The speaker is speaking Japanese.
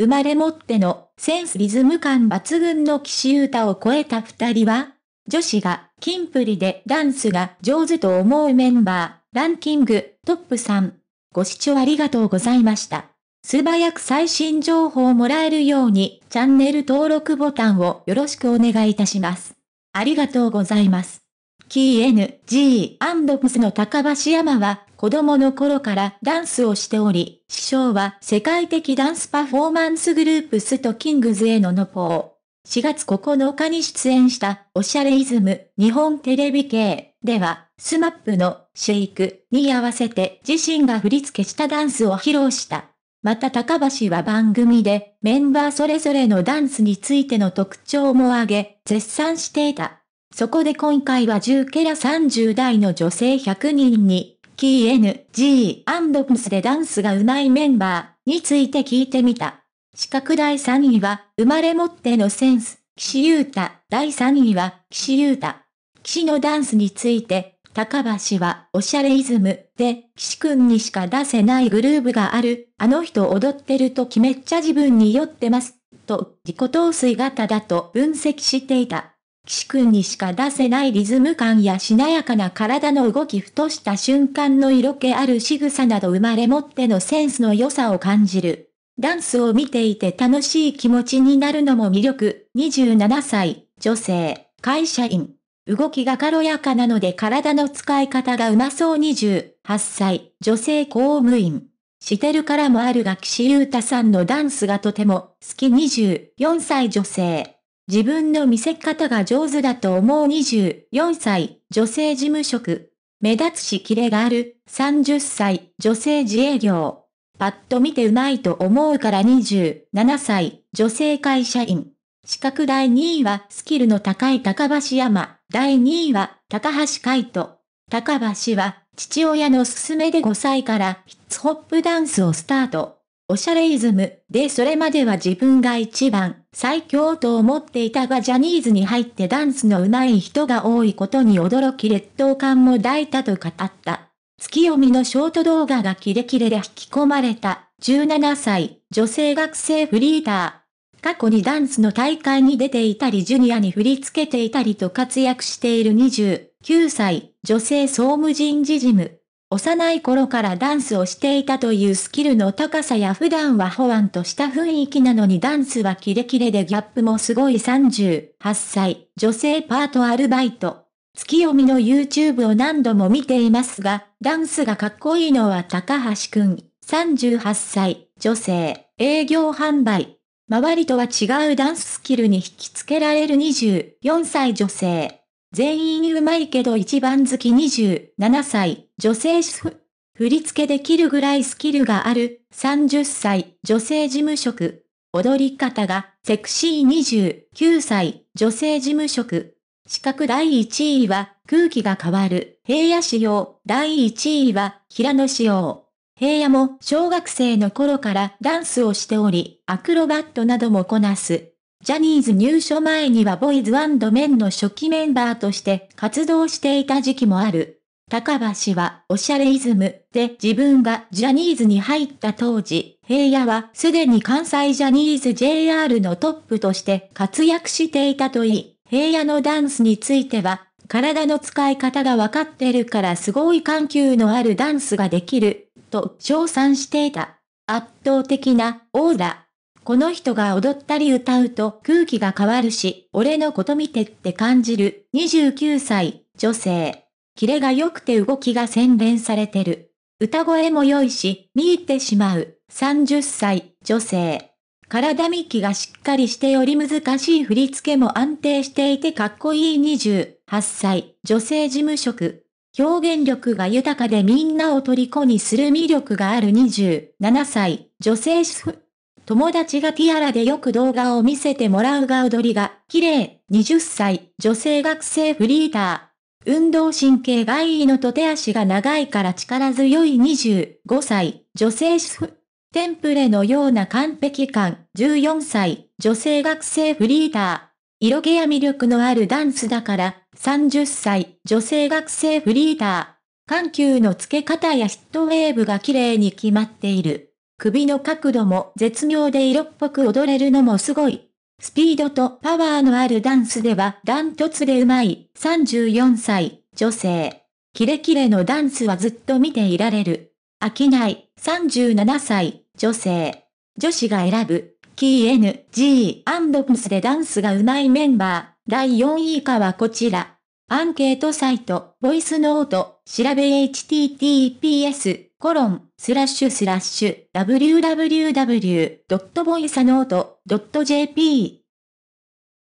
生まれ持ってのセンスリズム感抜群の騎士歌を超えた二人は、女子がキンプリでダンスが上手と思うメンバー、ランキングトップ3。ご視聴ありがとうございました。素早く最新情報をもらえるようにチャンネル登録ボタンをよろしくお願いいたします。ありがとうございます。キー N、G、アンドプスの高橋山は子供の頃からダンスをしており、師匠は世界的ダンスパフォーマンスグループストキングズへのノポー。4月9日に出演したオシャレイズム日本テレビ系では、スマップのシェイクに合わせて自身が振り付けしたダンスを披露した。また高橋は番組でメンバーそれぞれのダンスについての特徴も挙げ、絶賛していた。そこで今回は10から30代の女性100人にキー N、G、プスでダンスが上手いメンバーについて聞いてみた。資格第3位は、生まれ持ってのセンス、岸優太。第3位は、岸優太。岸のダンスについて、高橋は、おしゃれイズムで、岸くんにしか出せないグルーブがある。あの人踊ってる時めっちゃ自分に酔ってます。と、自己陶酔型だと分析していた。岸くんにしか出せないリズム感やしなやかな体の動きふとした瞬間の色気ある仕草など生まれ持ってのセンスの良さを感じる。ダンスを見ていて楽しい気持ちになるのも魅力。27歳、女性、会社員。動きが軽やかなので体の使い方がうまそう28歳、女性公務員。してるからもあるが岸優太さんのダンスがとても好き24歳女性。自分の見せ方が上手だと思う24歳、女性事務職。目立つしキレがある30歳、女性自営業。パッと見てうまいと思うから27歳、女性会社員。資格第2位はスキルの高い高橋山。第2位は高橋海人。高橋は父親の勧めで5歳からヒッツホップダンスをスタート。おしゃれイズムでそれまでは自分が一番最強と思っていたがジャニーズに入ってダンスの上手い人が多いことに驚き劣等感も抱いたと語った。月読みのショート動画がキレキレで引き込まれた17歳女性学生フリーター。過去にダンスの大会に出ていたりジュニアに振り付けていたりと活躍している29歳女性総務人事事務。幼い頃からダンスをしていたというスキルの高さや普段はホワンとした雰囲気なのにダンスはキレキレでギャップもすごい38歳、女性パートアルバイト。月読みの YouTube を何度も見ていますが、ダンスがかっこいいのは高橋くん。38歳、女性、営業販売。周りとは違うダンススキルに引きつけられる24歳女性。全員うまいけど一番好き27歳、女性主婦。振り付けできるぐらいスキルがある30歳、女性事務職。踊り方がセクシー29歳、女性事務職。資格第1位は空気が変わる平野仕様。第1位は平野仕様。平野も小学生の頃からダンスをしており、アクロバットなどもこなす。ジャニーズ入所前にはボーイズメンの初期メンバーとして活動していた時期もある。高橋はオシャレイズムで自分がジャニーズに入った当時、平野はすでに関西ジャニーズ JR のトップとして活躍していたといい、平野のダンスについては、体の使い方がわかってるからすごい緩急のあるダンスができる、と称賛していた。圧倒的なオーラ。この人が踊ったり歌うと空気が変わるし、俺のこと見てって感じる。29歳、女性。キレが良くて動きが洗練されてる。歌声も良いし、見入ってしまう。30歳、女性。体幹がしっかりしてより難しい振り付けも安定していてかっこいい28歳、女性事務職。表現力が豊かでみんなを虜にする魅力がある27歳、女性主婦。友達がティアラでよく動画を見せてもらうが踊りが綺麗。20歳、女性学生フリーター。運動神経がいいのと手足が長いから力強い25歳、女性主婦。テンプレのような完璧感。14歳、女性学生フリーター。色気や魅力のあるダンスだから、30歳、女性学生フリーター。緩急の付け方やヒットウェーブが綺麗に決まっている。首の角度も絶妙で色っぽく踊れるのもすごい。スピードとパワーのあるダンスではダントツでうまい。34歳、女性。キレキレのダンスはずっと見ていられる。飽きない。37歳、女性。女子が選ぶ、キー N、G、プスでダンスがうまいメンバー。第4位以下はこちら。アンケートサイト、ボイスノート、調べ https、コロン、スラッシュスラッシュ、www.voicenote.jp